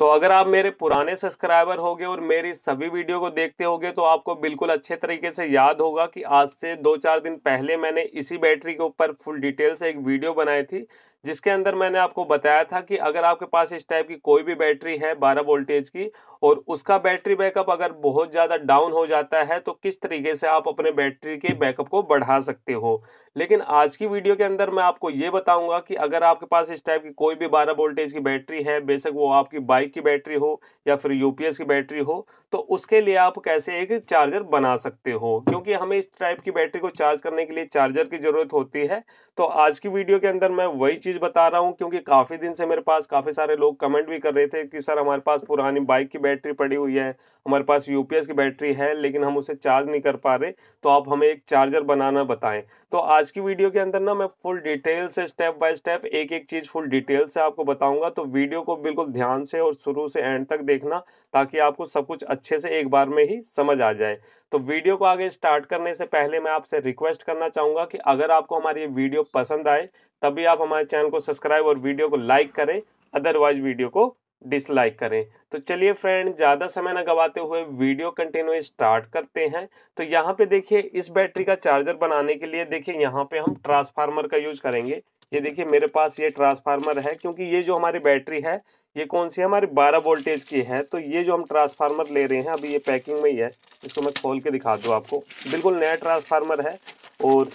तो अगर आप मेरे पुराने सब्सक्राइबर होगे और मेरी सभी वीडियो को देखते होगे तो आपको बिल्कुल अच्छे तरीके से याद होगा कि आज से दो चार दिन पहले मैंने इसी बैटरी के ऊपर फुल डिटेल से एक वीडियो बनाई थी, जिसके अंदर मैंने आपको बताया था कि अगर आपके पास इस टाइप की कोई भी बैटरी है 12 वोल्टेज की और उसका बैटरी बैकअप अगर बहुत ज़्यादा डाउन हो जाता है तो किस तरीके से आप अपने बैटरी के बैकअप को बढ़ा सकते हो। लेकिन आज की वीडियो के अंदर मैं आपको ये बताऊँगा कि अगर आपके पास इस टाइप की कोई भी 12 वोल्टेज की बैटरी है, बेशक वो आपकी बाइक की बैटरी हो या फिर यूपीएस की बैटरी हो तो उसके लिए आप कैसे एक चार्जर बना सकते हो? क्योंकि हमें इस टाइप की बैटरी को चार्ज करने के लिए चार्जर की ज़रूरत होती है। तो आज की वीडियो के अंदर मैं वही चीज़ बता रहा हूँ, क्योंकि काफ़ी दिन से मेरे पास काफ़ी सारे लोग कमेंट भी कर रहे थे कि, सर, हमारे पास पुरानी बाइक की बैटरी पड़ी हुई है, हमारे पास यूपीएस की बैटरी है, लेकिन हम उसे चार्ज नहीं कर पा रहे तो आप हमें एक चार्जर बनाना बताएँ। तो आज की वीडियो के अंदर ना मैं फुल डिटेल से स्टेप बाय स्टेप एक एक चीज़ फुल डिटेल से आपको बताऊँगा। तो वीडियो को बिल्कुल ध्यान से और शुरू से एंड तक देखना ताकि आपको सब कुछ अच्छे से एक बार में ही समझ आ जाए। तो वीडियो को आगे स्टार्ट करने से पहले मैं आपसे रिक्वेस्ट करना चाहूँगा कि अगर आपको हमारी ये वीडियो पसंद आए, तभी आप हमारे चैनल को सब्सक्राइब और वीडियो को लाइक करें अदरवाइज़ वीडियो को डिसलाइक करें। तो चलिए फ्रेंड ज़्यादा समय न गवाते हुए वीडियो कंटिन्यू स्टार्ट करते हैं। तो यहाँ पे देखिए, इस बैटरी का चार्जर बनाने के लिए देखिए, यहाँ पे हम ट्रांसफार्मर का यूज़ करेंगे। ये देखिए, मेरे पास ये ट्रांसफार्मर है, क्योंकि ये जो हमारी बैटरी है, ये कौन सी हमारी 12 वोल्टेज की है। तो ये जो हम ट्रांसफार्मर ले रहे हैं, अभी ये पैकिंग में ही है। इसको मैं खोल के दिखा दूँ आपको। बिल्कुल नया ट्रांसफार्मर है और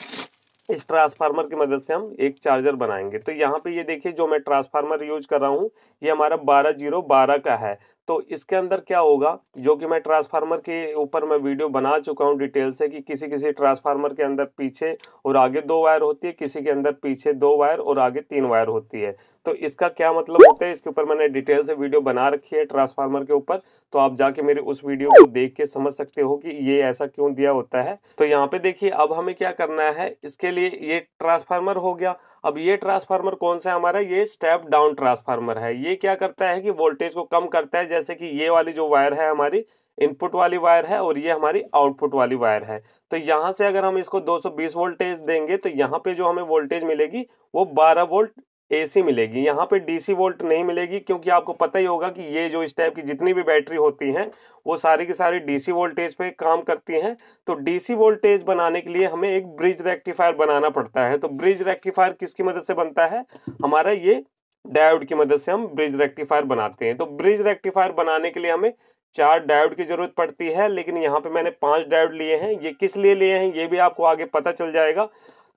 इस ट्रांसफार्मर की मदद से हम एक चार्जर बनाएँगे। तो यहाँ पे ये देखिए, जो मैं ट्रांसफार्मर यूज़ कर रहा हूँ, ये हमारा बारह ज़ीरो बारह का है। तो इसके अंदर क्या होगा, जो कि मैं ट्रांसफार्मर के ऊपर मैं वीडियो बना चुका हूँ डिटेल से कि किसी किसी ट्रांसफार्मर के अंदर पीछे और आगे दो वायर होती है, किसी के अंदर पीछे दो वायर और आगे तीन वायर होती है। तो इसका क्या मतलब होता है? इसके ऊपर मैंने डिटेल से वीडियो बना रखी है ट्रांसफार्मर के ऊपर। तो आप जाके मेरे उस वीडियो को देख के समझ सकते हो कि ये ऐसा क्यों दिया होता है। तो यहाँ पे देखिए, अब हमें क्या करना है? इसके लिए ये ट्रांसफार्मर हो गया। अब ये ट्रांसफार्मर कौन सा है हमारा? ये स्टेप डाउन ट्रांसफार्मर है। ये क्या करता है कि वोल्टेज को कम करता है, जैसे कि ये वाली जो वायर है हमारी इनपुट वाली वायर है और ये हमारी आउटपुट वाली वायर है। तो यहाँ से अगर हम इसको 220 वोल्टेज देंगे तो यहाँ पे जो हमें वोल्टेज मिलेगी, वो 12 वोल्ट एसी मिलेगी। यहाँ पे डीसी वोल्ट नहीं मिलेगी क्योंकि आपको पता ही होगा कि ये जो इस टाइप की जितनी भी बैटरी होती हैं, वो सारी की सारी डीसी वोल्टेज पे काम करती हैं। तो डीसी वोल्टेज बनाने के लिए हमें एक ब्रिज रेक्टिफायर बनाना पड़ता है। तो ब्रिज रेक्टिफायर किसकी मदद से बनता है? हमारा ये डायोड की मदद से हम ब्रिज रेक्टिफायर बनाते हैं। तो ब्रिज रेक्टिफायर बनाने के लिए हमें चार डायोड की ज़रूरत पड़ती है, लेकिन यहाँ पे मैंने पाँच डायोड लिए हैं। ये किस लिए लिए हैं, ये भी आपको आगे पता चल जाएगा।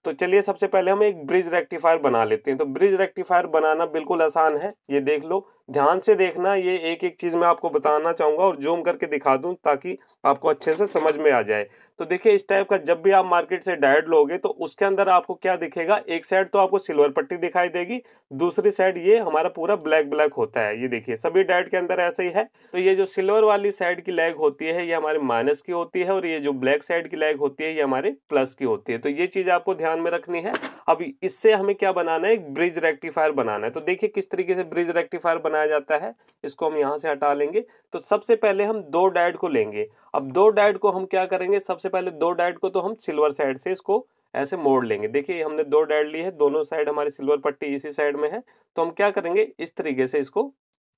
तो चलिए सबसे पहले हम एक ब्रिज रेक्टिफायर बना लेते हैं। तो ब्रिज रेक्टिफायर बनाना बिल्कुल आसान है। ये देख लो। ध्यान से देखना, ये एक एक चीज़ मैं आपको बताना चाहूँगा और जूम करके दिखा दूँ ताकि आपको अच्छे से समझ में आ जाए। तो देखिए, इस टाइप का जब भी आप मार्केट से डायड लोगे तो उसके अंदर आपको क्या दिखेगा? एक साइड तो आपको सिल्वर पट्टी दिखाई देगी, दूसरी साइड ये हमारा पूरा ब्लैक ब्लैक होता है। ये देखिए, सभी डायड के अंदर ऐसे ही है। तो ये जो सिल्वर वाली साइड की लैग होती है, ये हमारे माइनस की होती है और ये जो ब्लैक साइड की लैग होती है, ये हमारे प्लस की होती है। तो ये चीज़ आपको ध्यान में रखनी है। अब इससे हमें क्या बनाना है? एक ब्रिज रेक्टिफायर बनाना है। तो देखिए, किस तरीके से ब्रिज रेक्टिफायर बनाया जाता है, इसको हम यहाँ से हटा लेंगे। तो सबसे पहले हम दो डायड को लेंगे। अब दो डायड को हम क्या करेंगे? सबसे पहले दो डायड को तो हम सिल्वर साइड से इसको ऐसे मोड़ लेंगे। देखिए, हमने दो डायड ली है, दोनों साइड हमारी सिल्वर पट्टी इसी साइड में है। तो हम क्या करेंगे? इस तरीके से इसको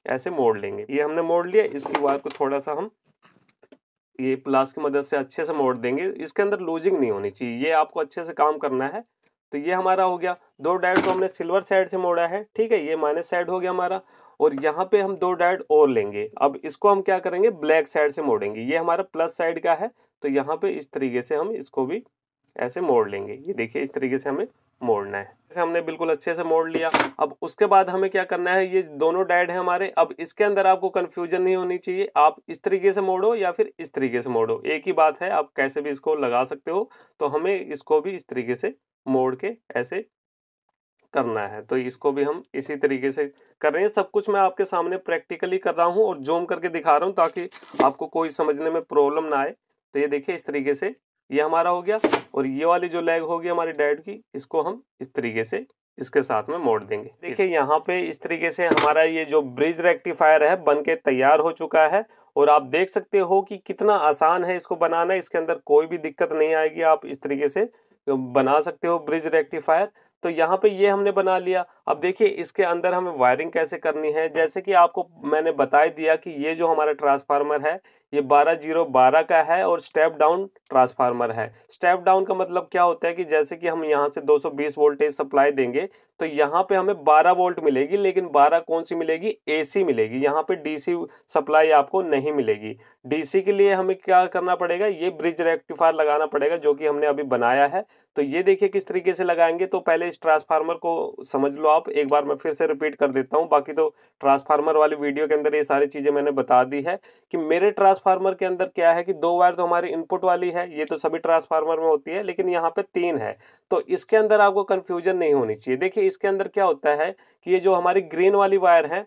ऐसे मोड़ लेंगे। ये हमने मोड़ लिया, इसकी वायर को थोड़ा सा हम ये प्लास की मदद से अच्छे से मोड़ देंगे। इसके अंदर लूजिंग नहीं होनी चाहिए, ये आपको अच्छे से काम करना है। तो ये हमारा हो गया। दो डायड को हमने सिल्वर साइड से मोड़ा है, ठीक है? ये माइनस साइड हो गया हमारा। और यहाँ पे हम दो डायड और लेंगे। अब इसको हम क्या करेंगे? ब्लैक साइड से मोड़ेंगे। ये हमारा प्लस साइड का है तो यहाँ पे इस तरीके से हम इसको भी ऐसे मोड़ लेंगे। ये देखिए, इस तरीके से हमें मोड़ना है। जैसे हमने बिल्कुल अच्छे से मोड़ लिया। अब उसके बाद हमें क्या करना है? ये दोनों डायड है हमारे। अब इसके अंदर आपको कन्फ्यूज़न नहीं होनी चाहिए। आप इस तरीके से मोड़ो या फिर इस तरीके से मोड़ो। एक ही बात है, आप कैसे भी इसको लगा सकते हो तो हमें इसको भी इस तरीके से मोड़ के ऐसे करना है। तो इसको भी हम इसी तरीके से कर रहे हैं। सब कुछ मैं आपके सामने प्रैक्टिकली कर रहा हूँ और जूम करके दिखा रहा हूँ ताकि आपको कोई समझने में प्रॉब्लम ना आए। तो ये देखिए इस तरीके से ये हमारा हो गया और ये वाली जो लेग होगी हमारी डैड की, इसको हम इस तरीके से इसके साथ में मोड़ देंगे। देखिए यहाँ पे इस तरीके से हमारा ये जो ब्रिज रेक्टिफायर है बन के तैयार हो चुका है और आप देख सकते हो कि कितना आसान है इसको बनाना। इसके अंदर कोई भी दिक्कत नहीं आएगी। आप इस तरीके से बना सकते हो ब्रिज रेक्टिफायर। तो यहाँ पे ये हमने बना लिया। अब देखिए, इसके अंदर हमें वायरिंग कैसे करनी है? जैसे कि आपको मैंने बता दिया कि ये जो हमारा ट्रांसफार्मर है ये बारह ज़ीरो बारह का है और स्टेप डाउन ट्रांसफार्मर है। स्टेप डाउन का मतलब क्या होता है कि जैसे कि हम यहाँ से 220 वोल्टेज सप्लाई देंगे तो यहाँ पे हमें 12 वोल्ट मिलेगी, लेकिन 12 कौन सी मिलेगी? एसी मिलेगी। यहाँ पे डीसी सप्लाई आपको नहीं मिलेगी। डीसी के लिए हमें क्या करना पड़ेगा? ये ब्रिज रेक्टिफायर लगाना पड़ेगा, जो कि हमने अभी बनाया है। तो ये देखिए किस तरीके से लगाएँगे तो पहले इस ट्रांसफार्मर को समझ लो आप। एक बार मैं फिर से रिपीट कर देता हूँ, बाकी तो ट्रांसफार्मर वाली वीडियो के अंदर ये सारी चीज़ें मैंने बता दी है कि मेरे ट्रांसफार्मर के अंदर क्या है कि दो वायर तो हमारी इनपुट वाली है, ये तो सभी ट्रांसफार्मर में होती है, लेकिन यहाँ पे तीन है। तो इसके अंदर आपको कंफ्यूजन नहीं होनी चाहिए। देखिए, इसके अंदर क्या होता है कि ये जो हमारी ग्रीन वाली वायर है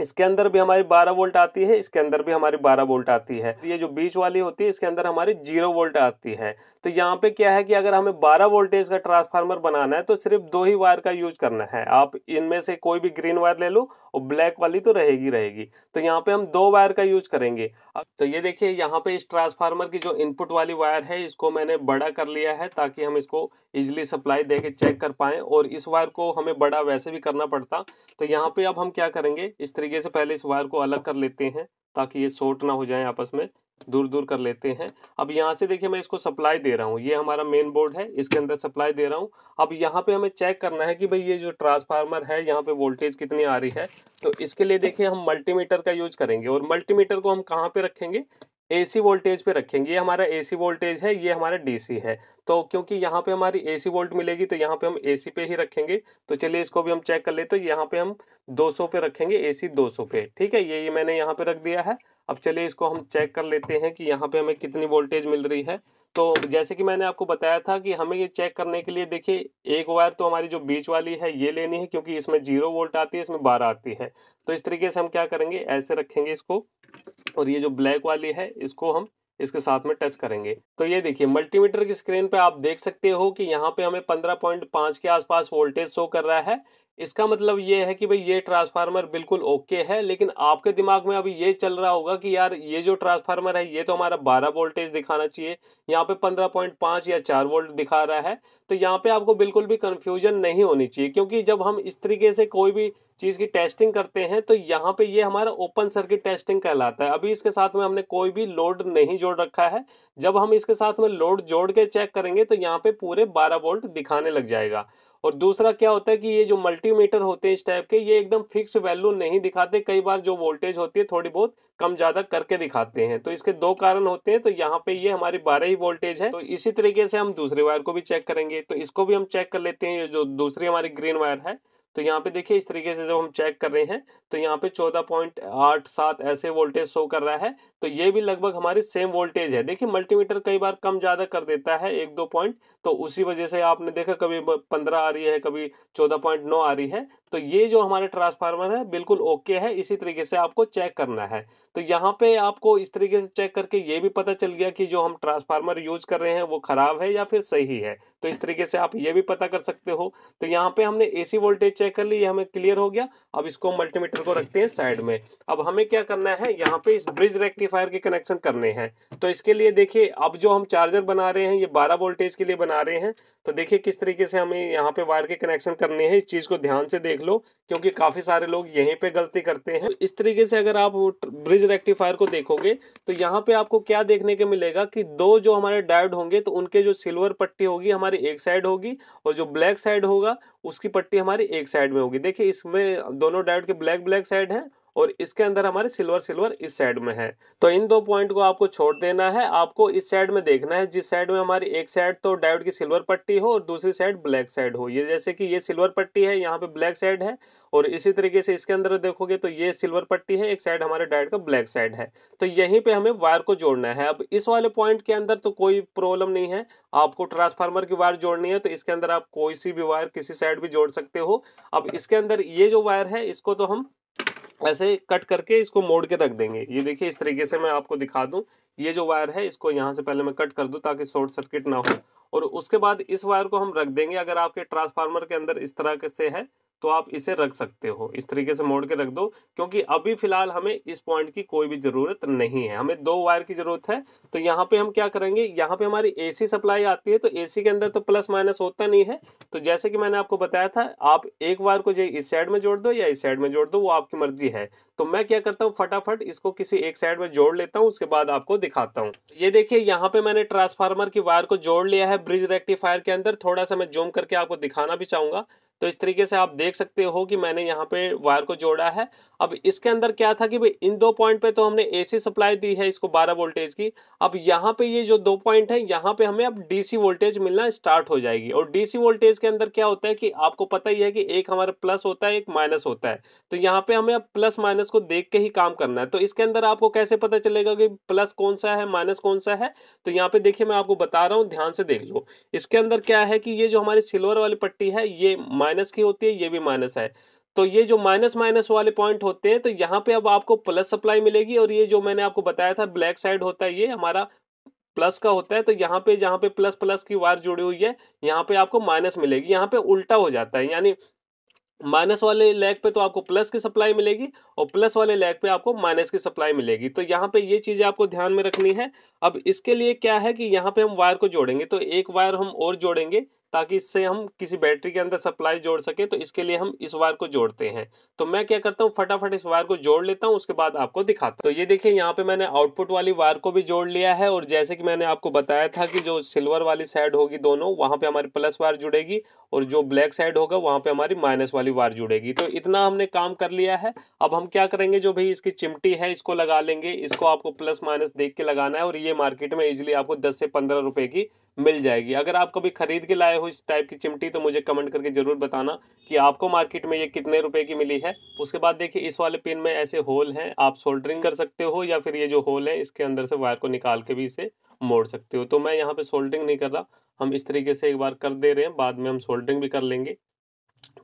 इसके अंदर भी हमारी 12 वोल्ट आती है, इसके अंदर भी हमारी 12 वोल्ट आती है। ये जो बीच वाली होती है, इसके अंदर हमारी ज़ीरो वोल्ट आती है। तो यहाँ पे क्या है कि अगर हमें 12 वोल्टेज का ट्रांसफार्मर बनाना है तो सिर्फ़ दो ही वायर का यूज़ करना है। आप इनमें से कोई भी ग्रीन वायर ले लो और ब्लैक वाली तो रहेगी रहेगी। तो यहाँ पे हम दो वायर का यूज़ करेंगे। तो ये देखिए, यहाँ पे इस ट्रांसफार्मर की जो इनपुट वाली वायर है, इसको मैंने बड़ा कर लिया है ताकि हम इसको इजिली सप्लाई दे के चेक कर पाए और इस वायर को हमें बड़ा वैसे भी करना पड़ता। तो यहाँ पे अब हम क्या करेंगे, इस से पहले इस वायर को अलग कर लेते हैं, ताकि ये शॉर्ट ना हो जाए आपस में दूर दूर कर लेते हैं। अब यहाँ से देखिए मैं इसको सप्लाई दे रहा हूँ, ये हमारा मेन बोर्ड है, इसके अंदर सप्लाई दे रहा हूँ। अब यहाँ पे हमें चेक करना है कि भाई ये जो ट्रांसफार्मर है, यहाँ पे वोल्टेज कितनी आ रही है? तो इसके लिए देखिए हम मल्टीमीटर का यूज़ करेंगे, और मल्टीमीटर को हम कहाँ पे रखेंगे? एसी वोल्टेज पे रखेंगे। ये हमारा एसी वोल्टेज है, ये हमारा डीसी है। तो क्योंकि यहाँ पे हमारी एसी वोल्ट मिलेगी तो यहाँ पे हम एसी पे ही रखेंगे। तो चलिए इसको भी हम चेक कर लेते तो यहाँ पे हम 200 पे रखेंगे एसी 200 पे। ठीक है? ये ये मैंने यहाँ पे रख दिया है। अब चलिए इसको हम चेक कर लेते हैं कि यहाँ पे हमें कितनी वोल्टेज मिल रही है। तो जैसे कि मैंने आपको बताया था कि हमें ये चेक करने के लिए देखिए, एक वायर तो हमारी जो बीच वाली है, ये लेनी है क्योंकि इसमें ज़ीरो वोल्ट आती है, इसमें बारह आती है। तो इस तरीके से हम क्या करेंगे, ऐसे रखेंगे इसको और ये जो ब्लैक वाली है, इसको हम इसके साथ में टच करेंगे। तो ये देखिए, मल्टीमीटर की स्क्रीन पे आप देख सकते हो कि यहाँ पे हमें 15.5 के आसपास वोल्टेज शो कर रहा है। इसका मतलब ये है कि भाई ये ट्रांसफार्मर बिल्कुल ओके है, लेकिन आपके दिमाग में अभी ये चल रहा होगा कि यार ये जो ट्रांसफार्मर है, ये तो हमारा 12 वोल्टेज दिखाना चाहिए, यहाँ पे 15.5 या 4 वोल्ट दिखा रहा है तो यहाँ पे आपको बिल्कुल भी कंफ्यूजन नहीं होनी चाहिए, क्योंकि जब हम इस तरीके से कोई भी चीज़ की टेस्टिंग करते हैं तो यहाँ पे ये हमारा ओपन सर्किट टेस्टिंग कहलाता है। अभी इसके साथ में हमने कोई भी लोड नहीं जोड़ रखा है, जब हम इसके साथ में लोड जोड़ के चेक करेंगे तो यहाँ पे पूरे बारह वोल्ट दिखाने लग जाएगा। और दूसरा क्या होता है कि ये जो मल्टीमीटर होते हैं इस टाइप के, ये एकदम फिक्स वैल्यू नहीं दिखाते। कई बार जो वोल्टेज होती है, थोड़ी बहुत कम ज़्यादा करके दिखाते हैं। तो इसके दो कारण होते हैं। तो यहाँ पे ये हमारी बारह ही वोल्टेज है। तो इसी तरीके से हम दूसरे वायर को भी चेक करेंगे। तो इसको भी हम चेक कर लेते हैं। ये जो दूसरी हमारी ग्रीन वायर है तो यहाँ पे देखिए, इस तरीके से जब हम चेक कर रहे हैं तो यहाँ पे चौदह पॉइंट आठ सात ऐसे वोल्टेज शो कर रहा है। तो ये भी लगभग हमारी सेम वोल्टेज है। देखिए मल्टीमीटर कई बार कम ज़्यादा कर देता है, एक दो पॉइंट तो उसी वजह से आपने देखा कभी पंद्रह आ रही है, कभी चौदह पॉइंट नौ आ रही है। तो ये जो हमारे ट्रांसफार्मर है, बिल्कुल ओके है, इसी तरीके से आपको चेक करना है। तो यहाँ पे आपको इस तरीके से चेक करके ये भी पता चल गया कि जो हम ट्रांसफार्मर यूज़ कर रहे हैं, वो खराब है या फिर सही है। तो इस तरीके से आप ये भी पता कर सकते हो। तो यहाँ पे हमने एसी वोल्टेज चेक कर ली हमें क्लियर हो गया। अब इसको मल्टीमीटर को रखते हैं साइड में। अब हमें क्या करना है? यहाँ पे इस ब्रिज रेक्टिफायर के कनेक्शन करने हैं। तो इसके लिए देखिए, अब जो हम चार्जर बना रहे हैं, ये बारह वोल्टेज के लिए बना रहे हैं। तो देखिए किस तरीके से हमें यहाँ पे वायर के कनेक्शन करने हैं। इस चीज़ को ध्यान से देख लो, क्योंकि काफ़ी सारे लोग यहीं पे गलती करते हैं। इस तरीके से अगर आप ब्रिज रेक्टिफायर को देखोगे तो यहाँ पे आपको क्या देखने को मिलेगा कि दो जो हमारे डायोड होंगे तो उनके जो सिल्वर पट्टी होगी, हमारी एक साइड होगी और जो ब्लैक साइड होगा उसकी पट्टी हमारी एक साइड में होगी। देखिए, इसमें दोनों डायोड के ब्लैक ब्लैक साइड है और इसके अंदर हमारे सिल्वर सिल्वर इस साइड में है। तो इन दो पॉइंट को आपको छोड़ देना है। आपको इस साइड में देखना है, जिस साइड में हमारी एक साइड तो डायोड की सिल्वर पट्टी हो और दूसरी साइड ब्लैक साइड हो। ये जैसे कि ये सिल्वर पट्टी है, यहाँ पे ब्लैक साइड है और इसी तरीके से इसके अंदर देखोगे तो ये सिल्वर पट्टी है, एक साइड हमारे डायोड का ब्लैक साइड है। तो यहीं पे हमें वायर को जोड़ना है। अब इस वाले पॉइंट के अंदर तो कोई प्रॉब्लम नहीं है। आपको ट्रांसफार्मर की वायर जोड़नी है तो इसके अंदर आप कोई सी भी वायर किसी साइड भी जोड़ सकते हो। अब इसके अंदर ये जो वायर है, इसको तो हम ऐसे कट करके इसको मोड़ के रख देंगे। ये देखिए, इस तरीके से मैं आपको दिखा दूँ। ये जो वायर है, इसको यहाँ से पहले मैं कट कर दूँ ताकि शॉर्ट सर्किट ना हो। और उसके बाद इस वायर को हम रख देंगे, अगर आपके ट्रांसफार्मर के अंदर इस तरह से है तो आप इसे रख सकते हो। इस तरीके से मोड़ के रख दो, क्योंकि अभी फ़िलहाल हमें इस पॉइंट की कोई भी ज़रूरत नहीं है। हमें दो वायर की ज़रूरत है तो यहाँ पे हम क्या करेंगे, यहाँ पे हमारी एसी सप्लाई आती है तो एसी के अंदर तो प्लस माइनस होता नहीं है। तो जैसे कि मैंने आपको बताया था, आप एक वायर को जो इस साइड में जोड़ दो या इस साइड में जोड़ दो, वो आपकी मर्ज़ी है। तो मैं क्या करता हूँ, फटाफट इसको किसी एक साइड में जोड़ लेता हूँ, उसके बाद आपको दिखाता हूँ। ये देखिए, यहाँ पे मैंने ट्रांसफार्मर की वायर को जोड़ लिया है, ब्रिज रेक्टिफायर के अंदर। थोड़ा सा मैं जूम करके आपको दिखाना भी चाहूँगा। तो इस तरीके से आप देख सकते हो कि मैंने यहाँ पे वायर को जोड़ा है। अब इसके अंदर क्या था कि भाई, इन दो पॉइंट पे तो हमने एसी सप्लाई दी है इसको 12 वोल्टेज की। अब यहाँ पे ये जो दो पॉइंट है, यहाँ पे हमें अब डीसी वोल्टेज मिलना स्टार्ट हो जाएगी। और डीसी वोल्टेज के अंदर क्या होता है कि आपको पता ही है कि एक हमारा प्लस होता है, एक माइनस होता है। तो यहाँ पे हमें अब प्लस माइनस को देख के ही काम करना है। तो इसके अंदर आपको कैसे पता चलेगा कि प्लस कौन सा है, माइनस कौन सा है? तो यहाँ पे देखिए, मैं आपको बता रहा हूँ, ध्यान से देख लो। इसके अंदर क्या है कि ये जो हमारी सिल्वर वाली पट्टी है, ये माइनस की होती है, ये भी माइनस है। तो ये जो माइनस माइनस वाले पॉइंट होते हैं तो यहाँ पे अब आपको प्लस सप्लाई मिलेगी और ये जो मैंने आपको बताया था, ब्लैक साइड होता है, ये हमारा प्लस का होता है तो यहाँ पे, जहाँ पे प्लस प्लस की वायर जुड़ी हुई है, यहाँ पे आपको माइनस मिलेगी। यहाँ पे उल्टा हो जाता है, यानी माइनस वाले लेग पे तो आपको प्लस की सप्लाई मिलेगी और प्लस वाले लेग पे आपको माइनस की सप्लाई मिलेगी। तो यहाँ पे ये चीज़ें आपको ध्यान में रखनी है। अब इसके लिए क्या है कि यहाँ पे हम वायर को जोड़ेंगे तो एक वायर हम और जोड़ेंगे ताकि इससे हम किसी बैटरी के अंदर सप्लाई जोड़ सके तो इसके लिए हम इस वायर को जोड़ते हैं। तो मैं क्या करता हूँ, फटाफट इस वायर को जोड़ लेता हूँ, उसके बाद आपको दिखाता हूँ। तो ये देखिए, यहाँ पे मैंने आउटपुट वाली वायर को भी जोड़ लिया है, और जैसे कि मैंने आपको बताया था कि जो सिल्वर वाली साइड होगी दोनों, वहाँ पे हमारी प्लस वायर जुड़ेगी, और जो ब्लैक साइड होगा, वहाँ पे हमारी माइनस वाली वायर जुड़ेगी। तो इतना हमने काम कर लिया है। अब हम क्या करेंगे, जो भाई इसकी चिमटी है, इसको लगा लेंगे। इसको आपको प्लस माइनस देख के लगाना है, और ये मार्केट में इजिली आपको दस से पंद्रह रुपए की मिल जाएगी। अगर आप कभी खरीद के लाए हो इस टाइप की चिमटी तो मुझे कमेंट करके ज़रूर बताना कि आपको मार्केट में ये कितने रुपए की मिली है। उसके बाद देखिए, इस वाले पिन में ऐसे होल हैं, आप सोल्डरिंग कर सकते हो या फिर ये जो होल है, इसके अंदर से वायर को निकाल के भी इसे मोड़ सकते हो। तो मैं यहाँ पे सोल्डरिंग नहीं कर रहा, हम इस तरीके से एक बार कर दे रहे हैं, बाद में हम सोल्डरिंग भी कर लेंगे।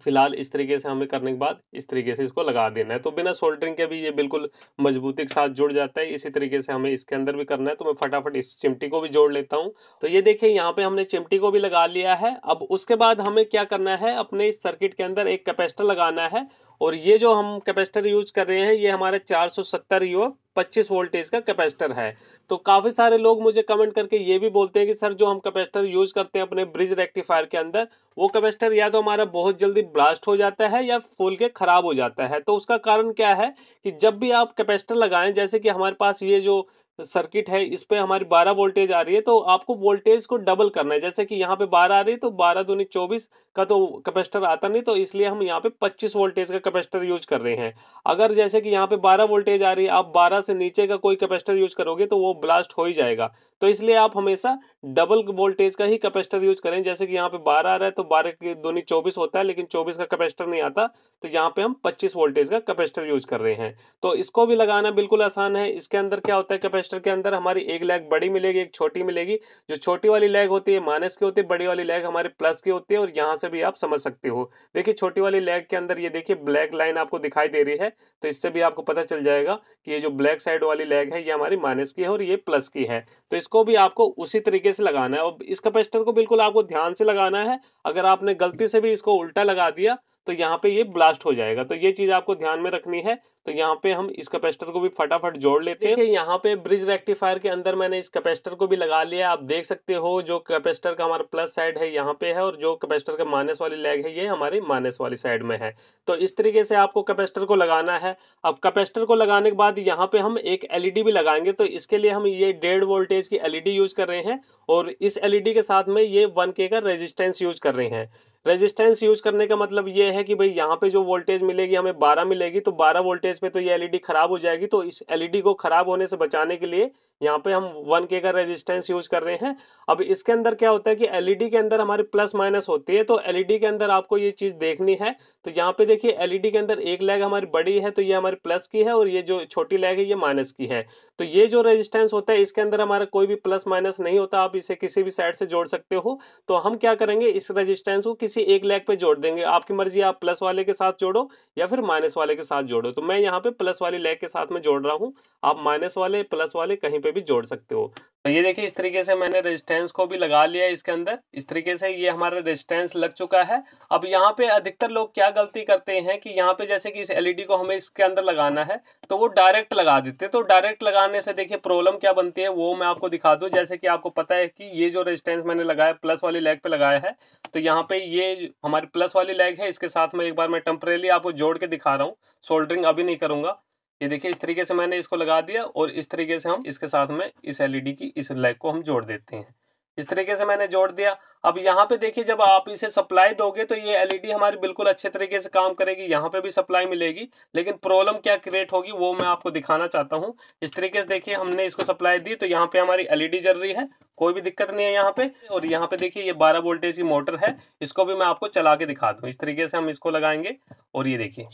फ़िलहाल इस तरीके से हमें करने के बाद इस तरीके से इसको लगा देना है। तो बिना सोल्डरिंग के भी ये बिल्कुल मजबूती के साथ जुड़ जाता है। इसी तरीके से हमें इसके अंदर भी करना है। तो मैं फटाफट इस चिमटी को भी जोड़ लेता हूँ। तो ये देखिए, यहाँ पे हमने चिमटी को भी लगा लिया है। अब उसके बाद हमें क्या करना है? अपने इस सर्किट के अंदर एक कैपेसिटर लगाना है। और ये जो हम कैपेसिटर यूज़ कर रहे हैं, ये हमारे 470 यूएफ 25 वोल्टेज का कैपेसिटर है। तो काफ़ी सारे लोग मुझे कमेंट करके ये भी बोलते हैं कि, सर, जो हम कैपेसिटर यूज़ करते हैं अपने ब्रिज रेक्टिफायर के अंदर, वो कैपेसिटर या तो हमारा बहुत जल्दी ब्लास्ट हो जाता है या फूल के खराब हो जाता है। तो उसका कारण क्या है कि जब भी आप कैपेसिटर लगाएँ, जैसे कि हमारे पास ये जो सर्किट है, इस पर हमारी 12 वोल्टेज आ रही है तो आपको वोल्टेज को डबल करना है। जैसे कि यहाँ पे 12 आ रही है तो 12 दूनी 24 का तो कैपेसिटर आता नहीं तो इसलिए हम यहाँ पे 25 वोल्टेज का कैपेसिटर यूज़ कर रहे हैं। अगर जैसे कि यहाँ पे 12 वोल्टेज आ रही है, आप 12 से नीचे का कोई कैपेसिटर यूज़ करोगे तो वो ब्लास्ट हो ही जाएगा। तो इसलिए आप हमेशा डबल वोल्टेज का ही कैपेसिटर यूज़ करें। जैसे कि यहाँ पे बारह आ रहा है तो बारह की दोनों चौबीस होता है, लेकिन चौबीस का कैपेसिटर नहीं आता तो यहाँ पे हम पच्चीस वोल्टेज का कैपेसिटर यूज़ कर रहे हैं। तो इसको भी लगाना बिल्कुल आसान है। इसके अंदर क्या होता है कैपेसिटर के अंदर हमारी एक लैग बड़ी मिलेगी, एक छोटी मिलेगी। जो छोटी वाली लैग होती है माइनस की होती है, बड़ी वाली लैग हमारे प्लस की होती है, और यहाँ से भी आप समझ सकते हो। देखिए, छोटी वाली लैग के अंदर ये देखिए ब्लैक लाइन आपको दिखाई दे रही है तो इससे भी आपको पता चल जाएगा कि ये जो ब्लैक साइड वाली लैग है, ये हमारी माइनस की है और ये प्लस की है। तो इसको भी आपको उसी तरीके से लगाना है। और इस कैपेसिटर को बिल्कुल आपको ध्यान से लगाना है। अगर आपने गलती से भी इसको उल्टा लगा दिया तो यहाँ पे ये ब्लास्ट हो जाएगा। तो ये चीज़ आपको ध्यान में रखनी है। तो यहाँ पे हम इस कैपेसिटर को भी फटाफट जोड़ लेते हैं। यहाँ पे ब्रिज रेक्टिफायर के अंदर मैंने इस कैपेसिटर को भी लगा लिया आप देख सकते हो जो कैपेसिटर का हमारा प्लस साइड है, यहाँ पे है और जो कैपेसिटर का माइनस वाली लेग है, ये हमारी माइनस वाली साइड में है। तो इस तरीके से आपको कैपेसिटर को लगाना है। अब कैपेसिटर को लगाने के बाद यहाँ पे हम एक एलईडी भी लगाएँगे तो इसके लिए हम ये डेढ़ वोल्टेज की एलईडी यूज़ कर रहे हैं और इस एलईडी के साथ में ये वन के का रेजिस्टेंस यूज़ कर रहे हैं। रेजिस्टेंस यूज़ करने का मतलब ये है कि भाई यहाँ पे जो वोल्टेज मिलेगी, हमें 12 मिलेगी तो 12 वोल्टेज पे तो ये एलईडी खराब हो जाएगी तो इस एलईडी को खराब होने से बचाने के लिए यहाँ पे हम वन के का रेजिस्टेंस यूज़ कर रहे हैं। अब इसके अंदर क्या होता है कि एलईडी के अंदर हमारी प्लस माइनस होती है तो एलईडी के अंदर आपको ये चीज़ देखनी है। तो यहाँ पे देखिए एलईडी के अंदर एक लैग हमारी बड़ी है तो ये हमारी प्लस की है और ये जो छोटी लैग है, ये माइनस की है। तो ये जो रेजिस्टेंस होता है, इसके अंदर हमारा कोई भी प्लस माइनस नहीं होता, आप इसे किसी भी साइड से जोड़ सकते हो। तो हम क्या करेंगे, इस रजिस्टेंस को किसी एक लैग पे जोड़ देंगे। आपकी मर्ज़ी आप प्लस वाले के साथ जोड़ो या फिर माइनस वाले के साथ जोड़ो। तो मैं यहाँ पे प्लस वाली लैग के साथ में जोड़ रहा हूँ। आप माइनस वाले, प्लस वाले कहीं पे भी जोड़ सकते हो। तो ये देखिए, इस तरीके से मैंने रेजिस्टेंस को भी लगा लिया इसके अंदर। इस तरीके से ये हमारा रेजिस्टेंस लग चुका है। अब यहाँ पे अधिकतर लोग क्या गलती करते हैं कि यहाँ पे जैसे कि इस एलईडी को हमें इसके अंदर लगाना है तो वो डायरेक्ट लगा देते तो डायरेक्ट लगाने से देखिए प्रॉब्लम क्या बनती है, वो मैं आपको दिखा दूँ। जैसे कि आपको पता है कि ये जो रेजिस्टेंस मैंने लगाया प्लस वाली लेग पे लगाया है तो यहाँ पे ये हमारी प्लस वाली लेग है। इसके साथ में एक बार मैं टेम्परेली आपको जोड़ के दिखा रहा हूँ। सोल्डरिंग अभी करूँगा। ये देखिए, इस तरीके से मैंने इसको लगा दिया और इस तरीके से हम इसके साथ में इस एलईडी की इस लाइट को हम जोड़ देते हैं। इस तरीके से मैंने जोड़ दिया अब यहाँ पे देखिए, जब आप इसे सप्लाई दोगे तो ये एलईडी हमारी बिल्कुल अच्छे तरीके से काम करेगी। यहाँ पे भी सप्लाई मिलेगी, लेकिन प्रॉब्लम क्या क्रिएट होगी, वो मैं आपको दिखाना चाहता हूँ। इस तरीके से देखिए, हमने इसको सप्लाई दी तो यहाँ पे हमारी एलईडी जल रही है। कोई भी दिक्कत नहीं है यहाँ पे। और यहाँ पे देखिए, ये 12 वोल्टेज की मोटर है। इसको भी मैं आपको चला के दिखा दूँ। इस तरीके से हम इसको लगाएँगे। और ये देखिए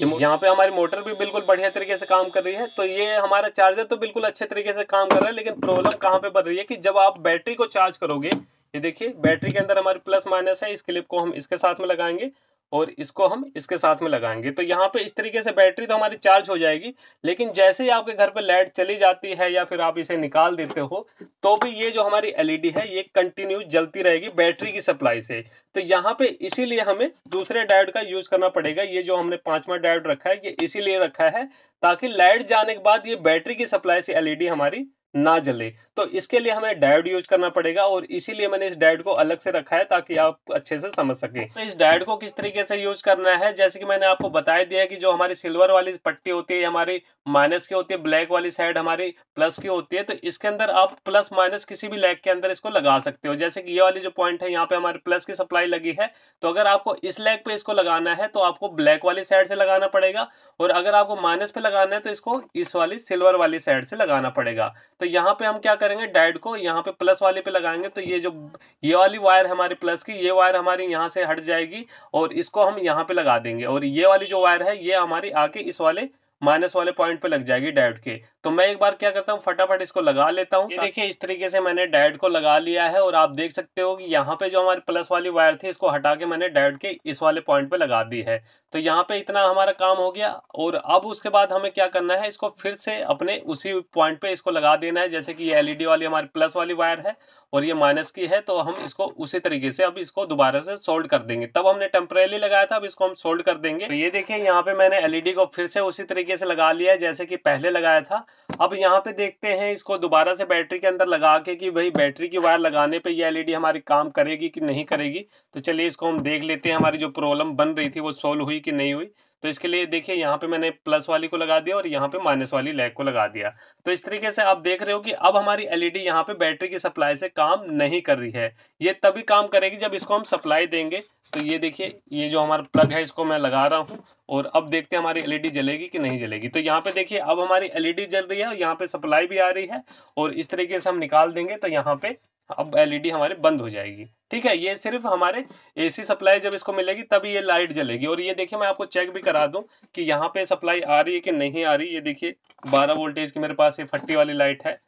यहाँ पे हमारी मोटर भी बिल्कुल बढ़िया तरीके से काम कर रही है। तो ये हमारा चार्जर तो बिल्कुल अच्छे तरीके से काम कर रहा है, लेकिन प्रॉब्लम कहाँ पे बन रही है कि जब आप बैटरी को चार्ज करोगे ये देखिए, बैटरी के अंदर हमारे प्लस माइनस है, इस क्लिप को हम इसके साथ में लगाएँगे और इसको हम इसके साथ में लगाएँगे। तो यहाँ पे इस तरीके से बैटरी तो हमारी चार्ज हो जाएगी, लेकिन जैसे ही आपके घर पे लाइट चली जाती है या फिर आप इसे निकाल देते हो तो भी ये जो हमारी एलईडी है, ये कंटिन्यू जलती रहेगी बैटरी की सप्लाई से। तो यहाँ पे इसीलिए हमें दूसरे डायोड का यूज़ करना पड़ेगा। ये जो हमने पांचवा डायोड रखा है, ये इसीलिए रखा है ताकि लाइट जाने के बाद ये बैटरी की सप्लाई से एलईडी हमारी ना जले। तो इसके लिए हमें डायोड यूज़ करना पड़ेगा और इसीलिए मैंने इस डायोड को अलग से रखा है ताकि आप अच्छे से समझ सकें। तो इस डायोड को किस तरीके से यूज़ करना है? जैसे कि मैंने आपको बताया दिया कि जो हमारी सिल्वर वाली पट्टी होती है हमारी माइनस की होती है, ब्लैक वाली साइड हमारी प्लस की होती है तो इसके अंदर आप प्लस माइनस किसी भी लैग के अंदर इसको लगा सकते हो। जैसे कि ये वाली जो पॉइंट है, यहाँ पे हमारे प्लस की सप्लाई लगी है तो अगर आपको इस लेग पे इसको लगाना है तो आपको ब्लैक वाली साइड से लगाना पड़ेगा और अगर आपको माइनस पे लगाना है तो इसको इस वाली सिल्वर वाली साइड से लगाना पड़ेगा। तो यहाँ पे हम क्या करेंगे? डायड को यहाँ पे प्लस वाले पे लगाएँगे तो ये जो ये वाली वायर हमारी प्लस की, ये वायर हमारी यहाँ से हट जाएगी और इसको हम यहाँ पे लगा देंगे और ये वाली जो वायर है, ये हमारी आके इस वाले माइनस वाले पॉइंट पे लग जाएगी डायोड के। तो मैं एक बार क्या करता हूँ फटाफट इसको लगा लेता हूँ। देखिए इस तरीके से मैंने डायोड को लगा लिया है और आप देख सकते हो कि यहाँ पे जो हमारी प्लस वाली वायर थी इसको हटा के मैंने डायोड के इस वाले पॉइंट पे लगा दी है। तो यहाँ पे इतना हमारा काम हो गया और अब उसके बाद हमें क्या करना है इसको फिर से अपने उसी पॉइंट पे इसको लगा देना है जैसे कि ये एलईडी वाली हमारी प्लस वाली वायर है और ये माइनस की है तो हम इसको उसी तरीके से अब इसको दोबारा से सोल्ड कर देंगे। तब हमने टेम्परेली लगाया था अब इसको हम सोल्ड कर देंगे। तो ये देखिए यहाँ पे मैंने एलईडी को फिर से उसी तरीके से लगा लिया है, जैसे कि पहले लगाया था। अब यहाँ पे देखते हैं इसको दोबारा से बैटरी के अंदर लगा के कि भाई बैटरी की वायर लगाने पे ये एलईडी हमारी काम करेगी कि नहीं करेगी। तो चलिए इसको हम देख लेते हैं, हमारी जो प्रॉब्लम बन रही थी वो सोल्व हुई कि नहीं हुई। तो इसके लिए देखिए यहाँ पे मैंने प्लस वाली को लगा दिया और यहाँ पे माइनस वाली लैग को लगा दिया। तो इस तरीके से आप देख रहे हो कि अब हमारी एलईडी यहाँ पे बैटरी की सप्लाई से काम नहीं कर रही है। ये तभी काम करेगी जब इसको हम सप्लाई देंगे। तो ये देखिए, ये जो हमारा प्लग है, इसको मैं लगा रहा हूँ। और अब देखते हैं हमारी एलईडी जलेगी कि नहीं जलेगी। तो यहाँ पे देखिए, अब हमारी एलईडी जल रही है और यहाँ पे सप्लाई भी आ रही है और इस तरीके से हम निकाल देंगे तो यहाँ पे अब एलईडी हमारे बंद हो जाएगी। ठीक है, ये सिर्फ़ हमारे एसी सप्लाई जब इसको मिलेगी तभी ये लाइट जलेगी। और ये देखिए, मैं आपको चेक भी करा दूँ कि यहाँ पे सप्लाई आ रही है कि नहीं आ रही। ये देखिए 12 वोल्टेज की मेरे पास ये फट्टी वाली लाइट है।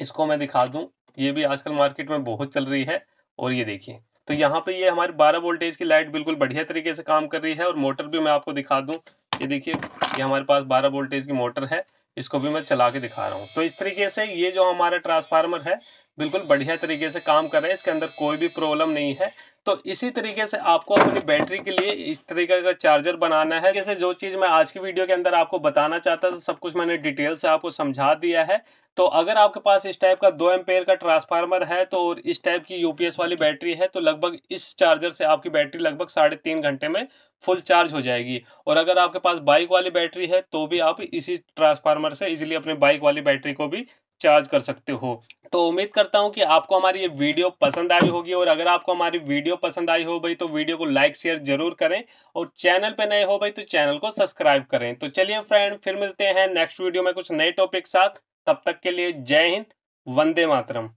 इसको मैं दिखा दूँ, ये भी आजकल मार्केट में बहुत चल रही है। और ये देखिए तो यहाँ पे ये हमारी 12 वोल्टेज की लाइट बिल्कुल बढ़िया तरीके से काम कर रही है और मोटर भी मैं आपको दिखा दूँ। ये देखिए, ये हमारे पास 12 वोल्टेज की मोटर है, इसको भी मैं चला के दिखा रहा हूँ। तो इस तरीके से ये जो हमारा ट्रांसफार्मर है बिल्कुल बढ़िया तरीके से काम कर रहा है, इसके अंदर कोई भी प्रॉब्लम नहीं है। तो इसी तरीके से आपको अपनी बैटरी के लिए इस तरीके का चार्जर बनाना है। जैसे जो चीज़ मैं आज की वीडियो के अंदर आपको बताना चाहता था, सब कुछ मैंने डिटेल से आपको समझा दिया है। तो अगर आपके पास इस टाइप का दो एम्पेयर का ट्रांसफार्मर है तो और इस टाइप की यूपीएस वाली बैटरी है तो लगभग इस चार्जर से आपकी बैटरी लगभग साढ़े तीन घंटे में फुल चार्ज हो जाएगी। और अगर आपके पास बाइक वाली बैटरी है तो भी आप इसी ट्रांसफार्मर से इजीली अपने बाइक वाली बैटरी को भी चार्ज कर सकते हो। तो उम्मीद करता हूँ कि आपको हमारी ये वीडियो पसंद आई होगी और अगर आपको हमारी वीडियो पसंद आई हो भाई तो वीडियो को लाइक शेयर ज़रूर करें और चैनल पे नए हो भाई तो चैनल को सब्सक्राइब करें। तो चलिए फ्रेंड फिर मिलते हैं नेक्स्ट वीडियो में कुछ नए टॉपिक साथ। तब तक के लिए जय हिंद, वंदे मातरम।